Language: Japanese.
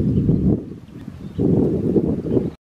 どうも。